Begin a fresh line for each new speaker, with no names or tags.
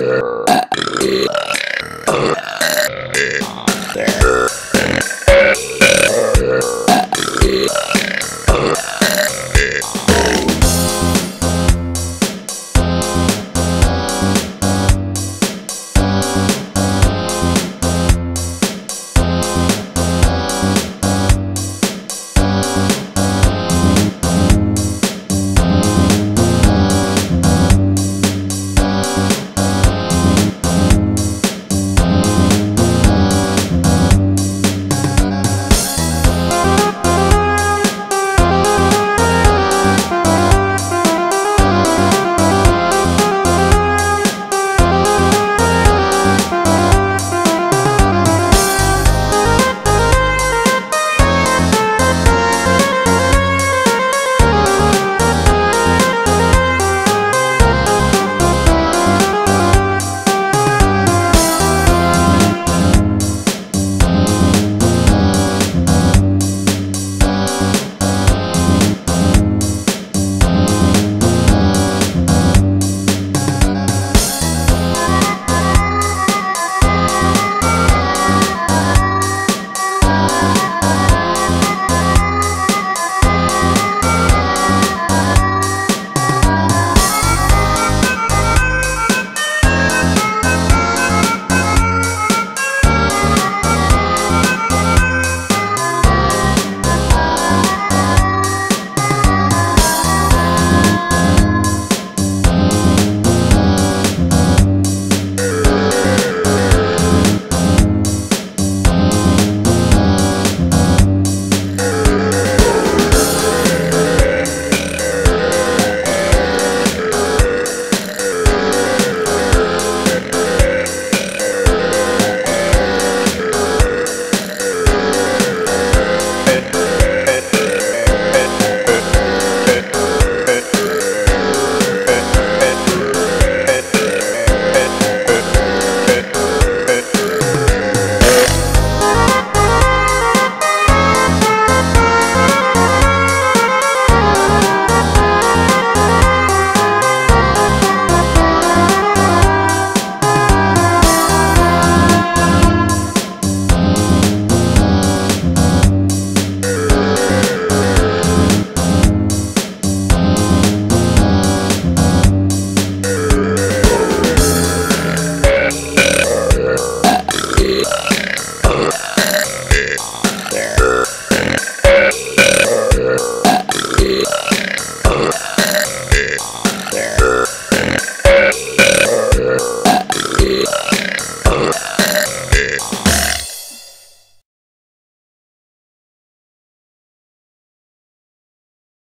Uh, uh, uh,